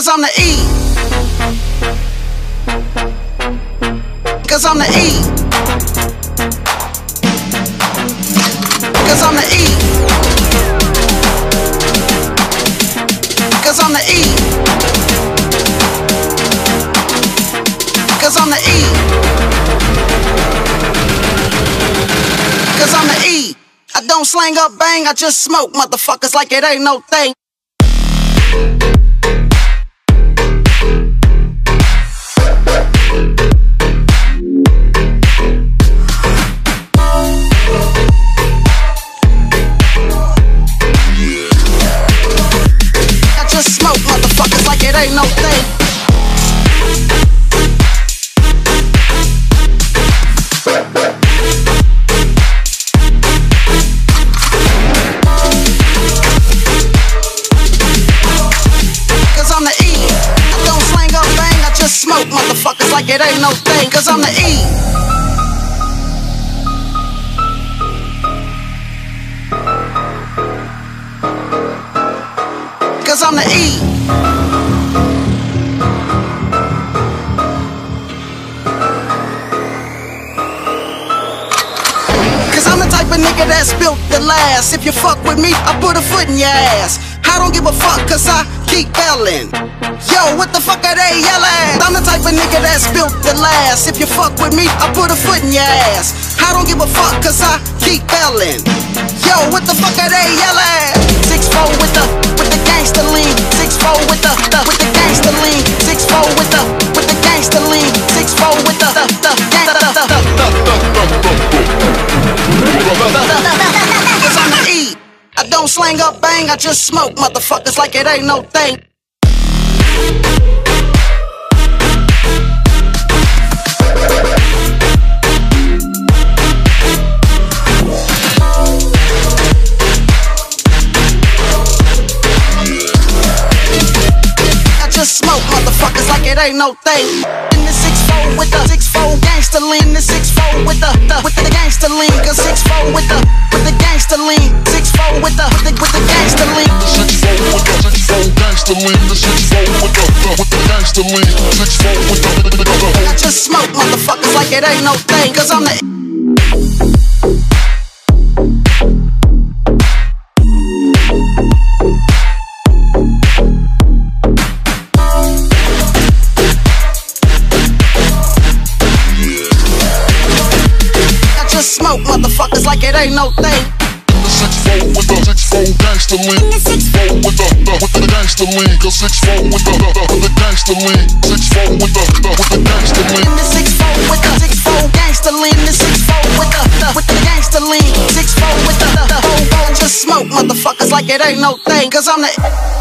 Cause I'm the E. Cause I'm the E. Cause I'm the E. Cause I'm the E. Cause I'm the E. Cause I'm the E. I don't slang up bang, I just smoke motherfuckers like it ain't no thing. Ain't no. Cause I'm the E. I don't bang, I just smoke motherfuckers like it ain't no thing. Cause I'm the E. Cause I'm the E. nigga that's built to last. If you fuck with me, I put a foot in your ass. I don't give a fuck cause I keep yelling. Yo, what the fuck are they yelling? I'm the type of nigga that's built to last. If you fuck with me, I put a foot in your ass. I don't give a fuck cause I keep yelling. Yo, what the fuck are they yelling? Six four with the with the gangster lean. Six four with the, the with the gangster I don't slang up bang, I just smoke motherfuckers like it ain't no thing. I just smoke motherfuckers like it ain't no thing. In the six four with the six four gangster lean, the six four with the, the with the gangster lean, cause six lean, the six four with the the with the gangster lean, six four with the the the the I just smoke motherfuckers like it ain't no thing, cause I'm the I just smoke motherfuckers like it ain't no thing. the six four with the six four gangster lean, six four with the the with the gangster lean, cause six four with the the the gangster lean, six four with the the with the gangster lean. The six four with the six four gangster lean, the six four with the, the with the gangster lean, six four with the the, whole just smoke motherfuckers like it ain't no thing, cause I'm the